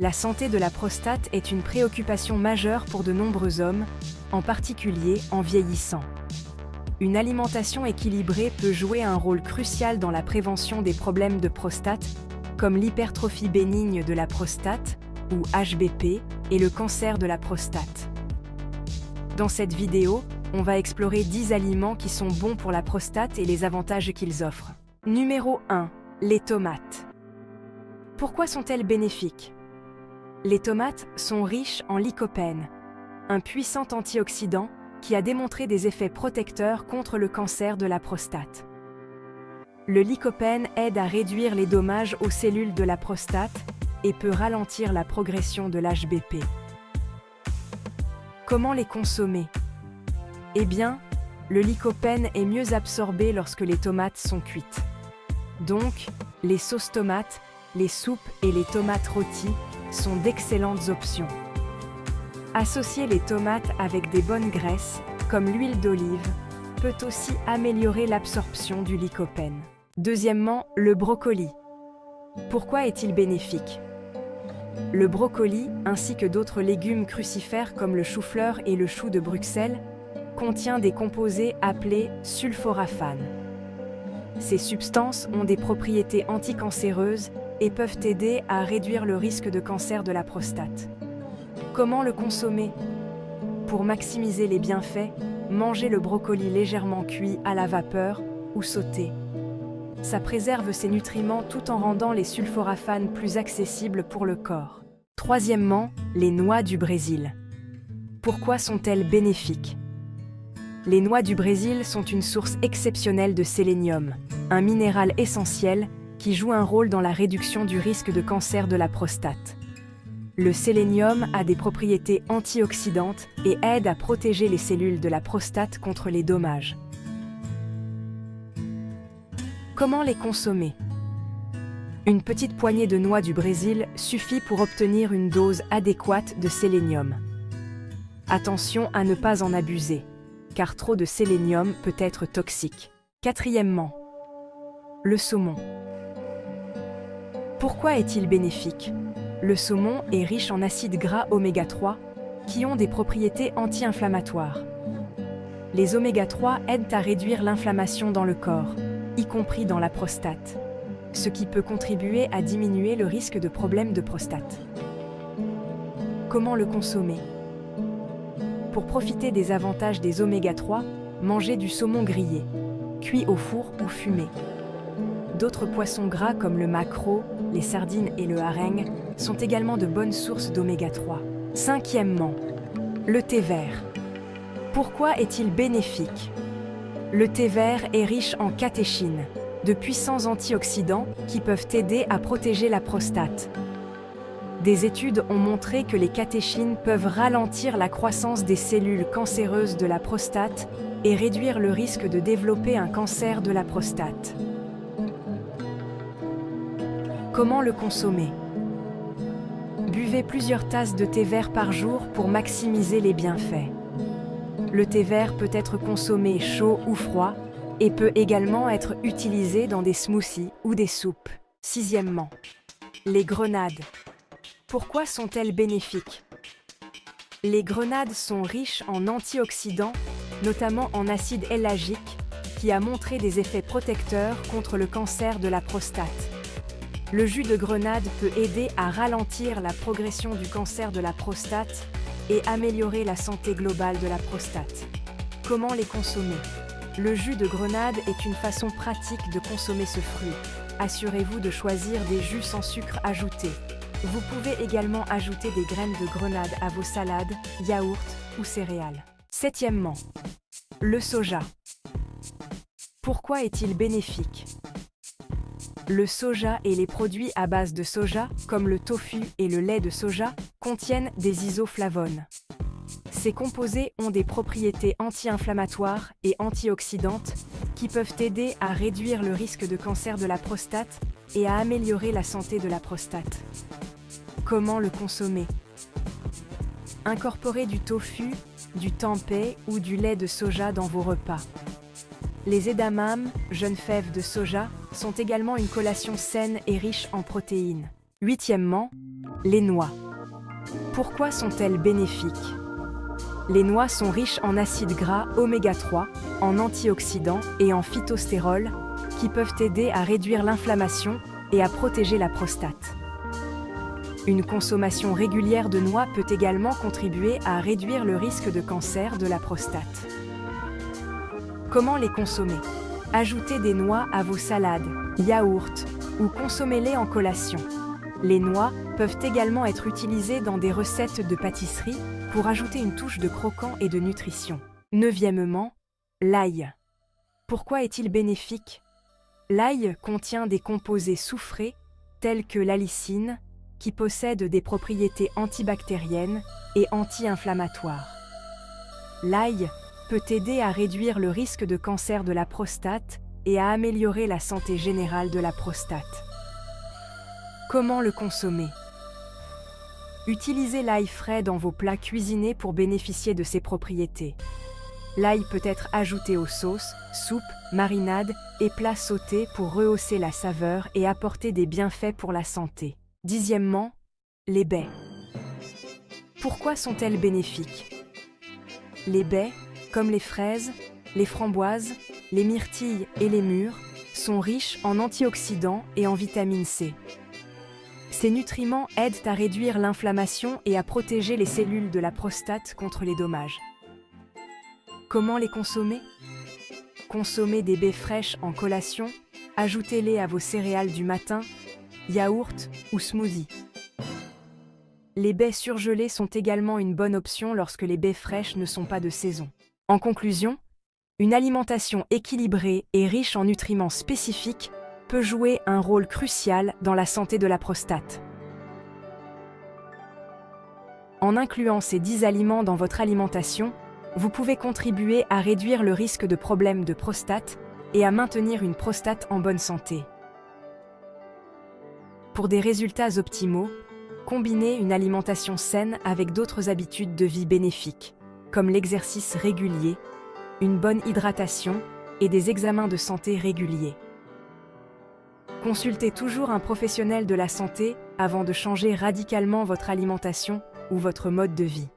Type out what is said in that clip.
La santé de la prostate est une préoccupation majeure pour de nombreux hommes, en particulier en vieillissant. Une alimentation équilibrée peut jouer un rôle crucial dans la prévention des problèmes de prostate, comme l'hypertrophie bénigne de la prostate, ou HBP, et le cancer de la prostate. Dans cette vidéo, on va explorer 10 aliments qui sont bons pour la prostate et les avantages qu'ils offrent. Numéro 1. Les tomates. Pourquoi sont-elles bénéfiques? Les tomates sont riches en lycopène, un puissant antioxydant qui a démontré des effets protecteurs contre le cancer de la prostate. Le lycopène aide à réduire les dommages aux cellules de la prostate et peut ralentir la progression de l'HBP. Comment les consommer? Eh bien, le lycopène est mieux absorbé lorsque les tomates sont cuites. Donc, les sauces tomates, les soupes et les tomates rôties sont d'excellentes options. Associer les tomates avec des bonnes graisses, comme l'huile d'olive, peut aussi améliorer l'absorption du lycopène. Deuxièmement, le brocoli. Pourquoi est-il bénéfique? Le brocoli, ainsi que d'autres légumes crucifères comme le chou-fleur et le chou de Bruxelles, contient des composés appelés sulforaphanes. Ces substances ont des propriétés anticancéreuses et peuvent aider à réduire le risque de cancer de la prostate. Comment le consommer? Pour maximiser les bienfaits, mangez le brocoli légèrement cuit à la vapeur ou sauté. Ça préserve ses nutriments tout en rendant les sulforaphanes plus accessibles pour le corps. Troisièmement, les noix du Brésil. Pourquoi sont-elles bénéfiques? Les noix du Brésil sont une source exceptionnelle de sélénium, un minéral essentiel qui joue un rôle dans la réduction du risque de cancer de la prostate. Le sélénium a des propriétés antioxydantes et aide à protéger les cellules de la prostate contre les dommages. Comment les consommer? Une petite poignée de noix du Brésil suffit pour obtenir une dose adéquate de sélénium. Attention à ne pas en abuser, car trop de sélénium peut être toxique. Quatrièmement, le saumon. Pourquoi est-il bénéfique? Le saumon est riche en acides gras oméga 3 qui ont des propriétés anti-inflammatoires. Les oméga 3 aident à réduire l'inflammation dans le corps, y compris dans la prostate, ce qui peut contribuer à diminuer le risque de problèmes de prostate. Comment le consommer? Pour profiter des avantages des oméga 3, mangez du saumon grillé, cuit au four ou fumé. D'autres poissons gras comme le maquereau, les sardines et le hareng sont également de bonnes sources d'oméga 3. Cinquièmement, le thé vert. Pourquoi est-il bénéfique? Le thé vert est riche en catéchines, de puissants antioxydants qui peuvent aider à protéger la prostate. Des études ont montré que les catéchines peuvent ralentir la croissance des cellules cancéreuses de la prostate et réduire le risque de développer un cancer de la prostate. Comment le consommer Buvez plusieurs tasses de thé vert par jour pour maximiser les bienfaits. Le thé vert peut être consommé chaud ou froid et peut également être utilisé dans des smoothies ou des soupes. Sixièmement, les grenades. Pourquoi sont-elles bénéfiques Les grenades sont riches en antioxydants, notamment en acide éllagique, qui a montré des effets protecteurs contre le cancer de la prostate. Le jus de grenade peut aider à ralentir la progression du cancer de la prostate et améliorer la santé globale de la prostate. Comment les consommer? Le jus de grenade est une façon pratique de consommer ce fruit. Assurez-vous de choisir des jus sans sucre ajouté. Vous pouvez également ajouter des graines de grenade à vos salades, yaourts ou céréales. Septièmement, le soja. Pourquoi est-il bénéfique? Le soja et les produits à base de soja, comme le tofu et le lait de soja, contiennent des isoflavones. Ces composés ont des propriétés anti-inflammatoires et antioxydantes qui peuvent aider à réduire le risque de cancer de la prostate et à améliorer la santé de la prostate. Comment le consommer? Incorporez du tofu, du tempeh ou du lait de soja dans vos repas. Les edamame, jeunes fèves de soja, sont également une collation saine et riche en protéines. Huitièmement, Les noix. Pourquoi sont-elles bénéfiques? Les noix sont riches en acides gras oméga 3, en antioxydants et en phytostérol, qui peuvent aider à réduire l'inflammation et à protéger la prostate. Une consommation régulière de noix peut également contribuer à réduire le risque de cancer de la prostate. Comment les consommer? Ajoutez des noix à vos salades, yaourts ou consommez-les en collation. Les noix peuvent également être utilisées dans des recettes de pâtisserie pour ajouter une touche de croquant et de nutrition. Neuvièmement, l'ail. Pourquoi est-il bénéfique? L'ail contient des composés soufrés tels que l'alicine, qui possède des propriétés antibactériennes et anti-inflammatoires. L'ail peut aider à réduire le risque de cancer de la prostate et à améliorer la santé générale de la prostate. Comment le consommer? Utilisez l'ail frais dans vos plats cuisinés pour bénéficier de ses propriétés. L'ail peut être ajouté aux sauces, soupes, marinades et plats sautés pour rehausser la saveur et apporter des bienfaits pour la santé. Dixièmement, les baies. Pourquoi sont-elles bénéfiques? Les baies, comme les fraises, les framboises, les myrtilles et les mûres, sont riches en antioxydants et en vitamine C. Ces nutriments aident à réduire l'inflammation et à protéger les cellules de la prostate contre les dommages. Comment les consommer? Consommez des baies fraîches en collation, ajoutez-les à vos céréales du matin yaourt ou smoothie. Les baies surgelées sont également une bonne option lorsque les baies fraîches ne sont pas de saison. En conclusion, une alimentation équilibrée et riche en nutriments spécifiques peut jouer un rôle crucial dans la santé de la prostate. En incluant ces 10 aliments dans votre alimentation, vous pouvez contribuer à réduire le risque de problèmes de prostate et à maintenir une prostate en bonne santé. Pour des résultats optimaux, combinez une alimentation saine avec d'autres habitudes de vie bénéfiques, comme l'exercice régulier, une bonne hydratation et des examens de santé réguliers. Consultez toujours un professionnel de la santé avant de changer radicalement votre alimentation ou votre mode de vie.